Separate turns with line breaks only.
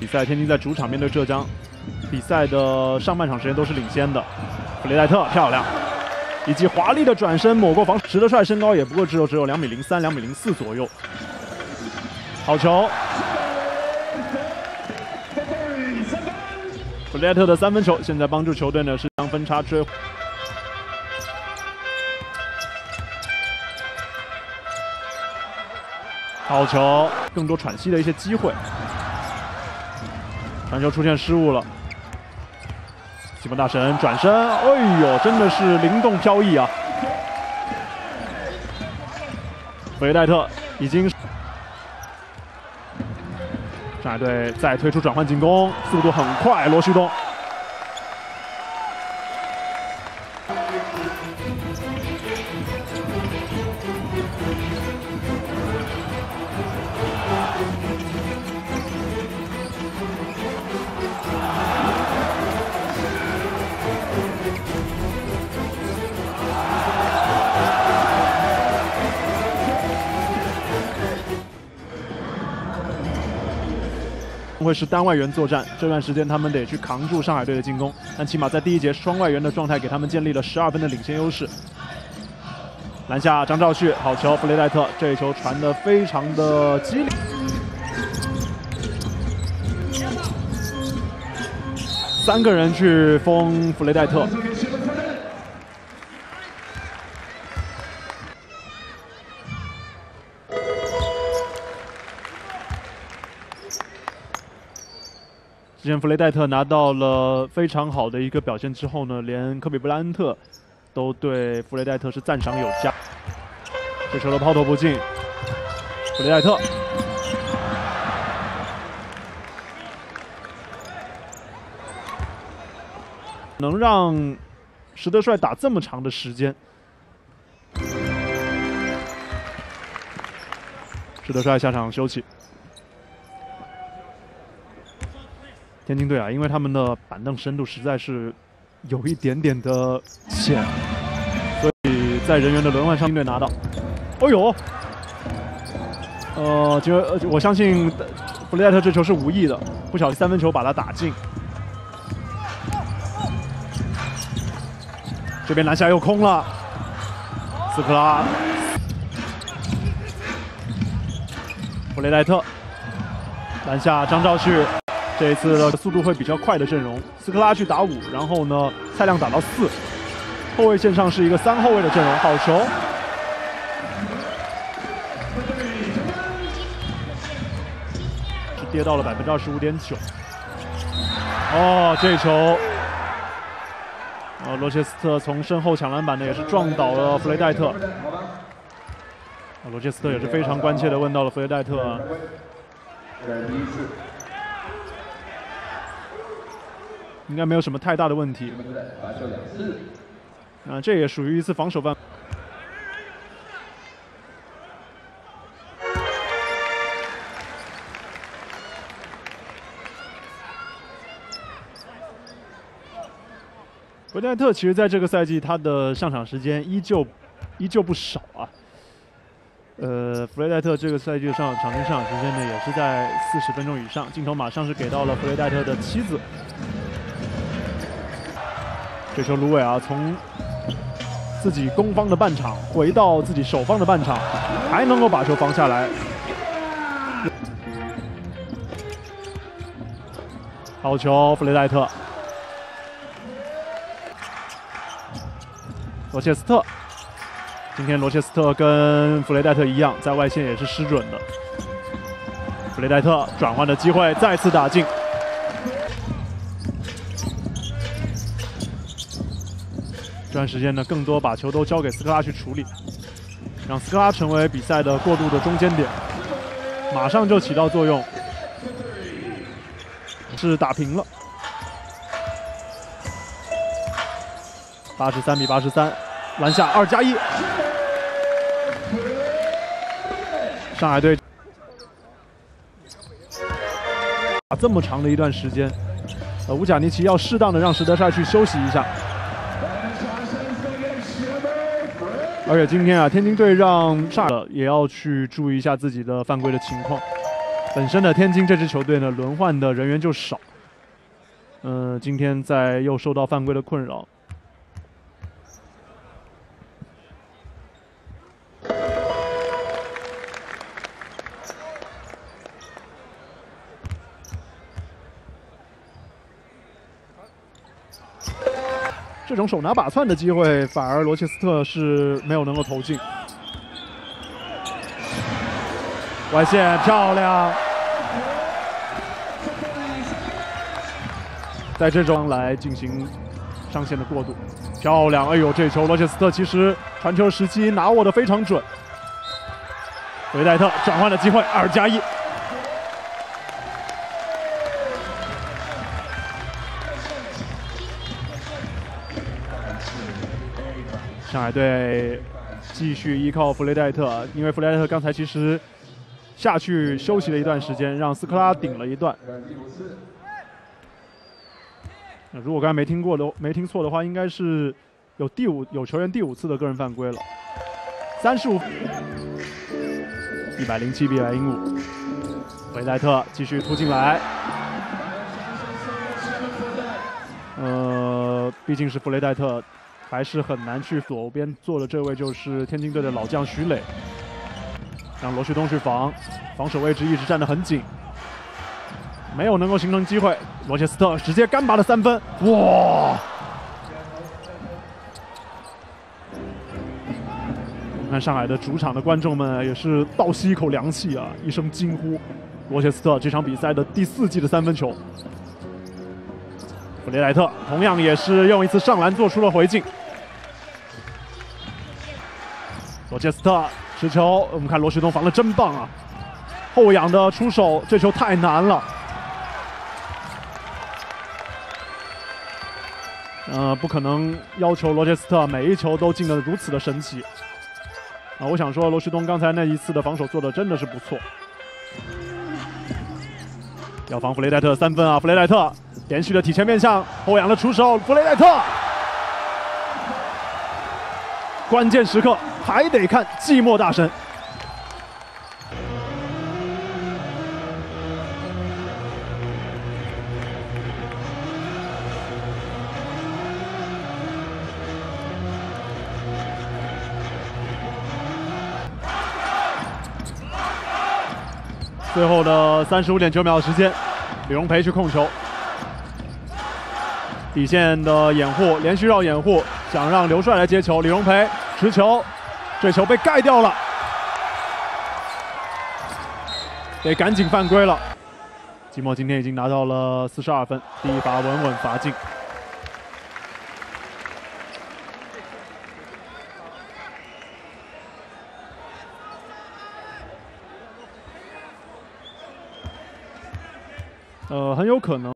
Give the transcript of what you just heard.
比赛，天津在主场面对浙江，比赛的上半场时间都是领先的。弗雷戴特漂亮，以及华丽的转身抹过防守。石德帅身高也不过只有只有两米零三、两米零四左右。好球！弗莱特的三分球，现在帮助球队呢是将分差追。好球，更多喘息的一些机会。传球出现失误了，西蒙大神转身，哎呦，真的是灵动飘逸啊！弗雷戴特已经，上海队再推出转换进攻，速度很快，罗旭东。会是单外援作战，这段时间他们得去扛住上海队的进攻，但起码在第一节双外援的状态给他们建立了十二分的领先优势。篮下张兆旭，好球，弗雷戴特这一球传的非常的激烈，三个人去封弗雷戴特。之前弗雷戴特拿到了非常好的一个表现之后呢，连科比布莱恩特都对弗雷戴特是赞赏有加。这球的抛投不进，弗雷戴特能让石德帅打这么长的时间。石德帅下场休息。天津队啊，因为他们的板凳深度实在是有一点点的浅，所以在人员的轮换上，天津队拿到。哦呦，呃，就我相信弗雷戴特这球是无意的，不小心三分球把他打进。这边篮下又空了，斯科拉，弗雷戴特，篮下张兆旭。这一次的速度会比较快的阵容，斯科拉去打五，然后呢，蔡亮打到四，后卫线上是一个三后卫的阵容，好球，是跌到了百分之二十五点九。哦，这球，哦，罗切斯特从身后抢篮板的也是撞倒了弗雷戴特。罗切斯特也是非常关切的问到了弗雷戴特。应该没有什么太大的问题。啊，这也属于一次防守犯。弗莱特其实在这个赛季他的上场时间依旧依旧不少啊。呃，弗雷戴特这个赛季上场均上场时间呢也是在四十分钟以上。镜头马上是给到了弗雷戴特的妻子。这球芦苇啊，从自己攻方的半场回到自己守方的半场，还能够把球防下来。好球，弗雷戴特，罗切斯特。今天罗切斯特跟弗雷戴特一样，在外线也是失准的。弗雷戴特转换的机会再次打进。这段时间呢，更多把球都交给斯科拉去处理，让斯科拉成为比赛的过渡的中间点，马上就起到作用，是打平了，八十三比八十三，篮下二加一，上海队。啊这么长的一段时间，呃，乌贾尼奇要适当的让石德帅去休息一下。而且今天啊，天津队让上了，也要去注意一下自己的犯规的情况。本身的天津这支球队呢，轮换的人员就少。嗯，今天在又受到犯规的困扰。这种手拿把攥的机会，反而罗切斯特是没有能够投进。外线漂亮，在这种来进行上线的过渡，漂亮！哎呦，这球罗切斯特其实传球时机拿握的非常准。维戴特转换的机会，二加一。上海队继续依靠弗雷戴特，因为弗雷戴特刚才其实下去休息了一段时间，让斯科拉顶了一段。如果刚才没听过的、没听错的话，应该是有第五有球员第五次的个人犯规了。三十五，一百零七比一百零五，弗雷戴特继续突进来。呃，毕竟是弗雷戴特。还是很难去。左边坐的这位就是天津队的老将徐磊，让罗旭东去防，防守位置一直站得很紧，没有能够形成机会。罗切斯特直接干拔了三分，哇！看上海的主场的观众们也是倒吸一口凉气啊，一声惊呼。罗切斯特这场比赛的第四记的三分球。弗雷莱特同样也是用一次上篮做出了回敬。罗切斯特持球，我们看罗旭东防的真棒啊！后仰的出手，这球太难了。呃，不可能要求罗切斯特每一球都进得如此的神奇。啊，我想说罗旭东刚才那一次的防守做的真的是不错。要防弗雷戴特三分啊！弗雷戴特。连续的体前面向后仰的出手，弗雷戴特，关键时刻还得看寂寞大神。最后的三十五点九秒时间，李荣培去控球。底线的掩护，连续绕掩护，想让刘帅来接球。李荣培持球，这球被盖掉了，得赶紧犯规了。季末今天已经拿到了四十二分，第一罚稳稳罚进。呃，很有可能。